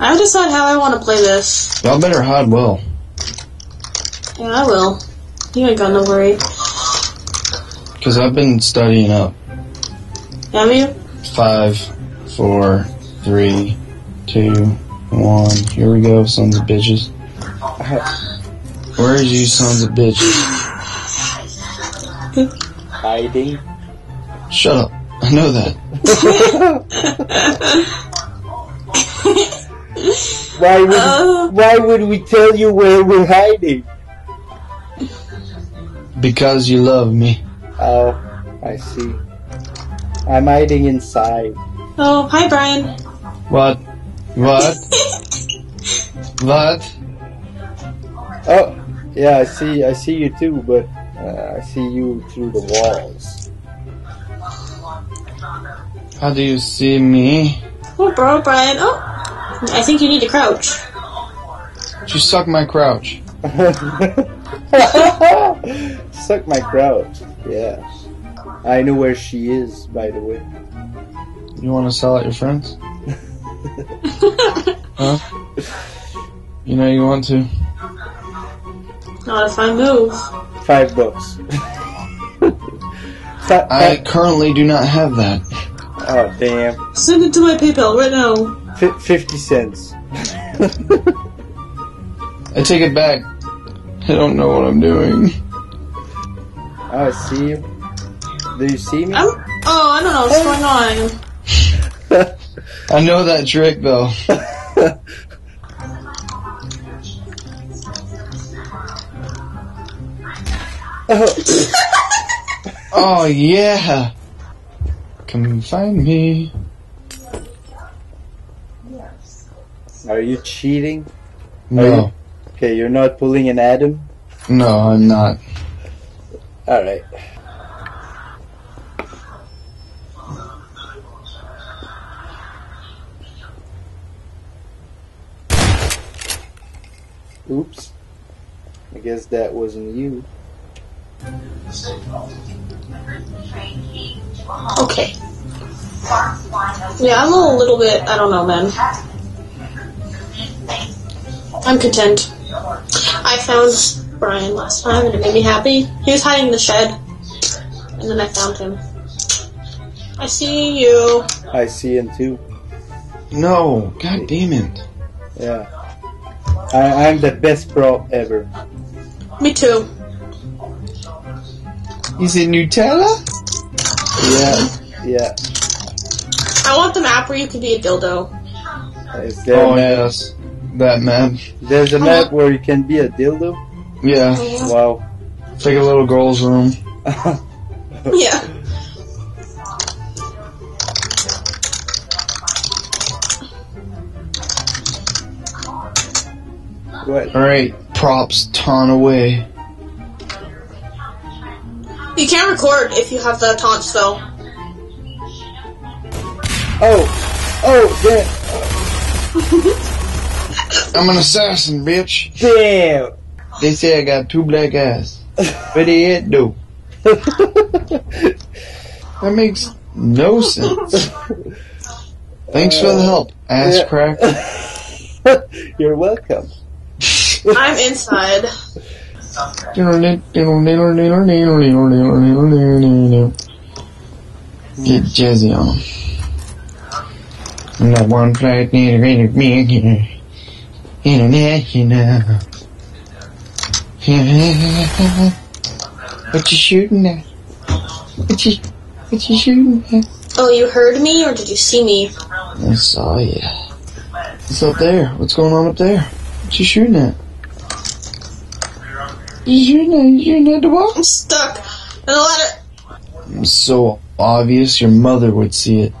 I have to decide how I want to play this. Y'all better hide well. Yeah, I will. You ain't got no worry. Because I've been studying up. Have you? Five, four, three, two, one. Here we go, sons of bitches. Where is you sons of bitches? Hiding. Shut up. I know that. Why would Uh. Why would we tell you where we're hiding? Because you love me. Oh, I see. I'm hiding inside. Oh, hi, Bryan. What? What? what? Oh, yeah, I see. I see you too, but uh, I see you through the walls. How do you see me? Oh, bro, Bryan. Oh, I think you need to crouch. You suck my crouch. Suck my crouch. Yeah. I know where she is, by the way. You want to sell out your friends? Huh? You know you want to. Not a fine move. Five bucks. I currently do not have that. oh, damn. Send it to my PayPal right now. F- 50 cents. I take it back. I don't know what I'm doing. Oh, I see you. Do you see me? I'm. Oh, I don't know what's going on. I know that trick though. Oh yeah. Come find me. Are you cheating? No, Okay, you're not pulling an Adam? no, I'm not. Alright. Oops. I guess that wasn't you. Okay. Yeah, I'm a little bit. I don't know, man. I'm content. I found Bryan last time and it made me happy. He was hiding in the shed, and then I found him. I see you. I see him too. No, god damn it. Yeah. I, I'm the best pro ever. Me too. Is it Nutella? Yeah, yeah. I want the map where you can be a dildo. Is there Oh a yes, that map. There's a map uh-huh. where you can be a dildo? Yeah, Wow. it's like a little girl's room. Yeah. what? All right, props ton away. You can't record if you have the taunts though. Oh! Oh, I'm an assassin, bitch. damn! They say I got two black eyes. But they ain't do. That makes no sense. Thanks for the help, ass Yeah. crack. You're welcome. I'm inside. Get jazzy on 'em. I'm that one flight need to me again. International. What you shooting at? What you, what you shooting at? Oh, you heard me or did you see me? I saw you. What's up there? What's going on up there? What you shooting at? You shooting at? You shooting at the wall? I'm stuck in the ladder. It's so obvious your mother would see it.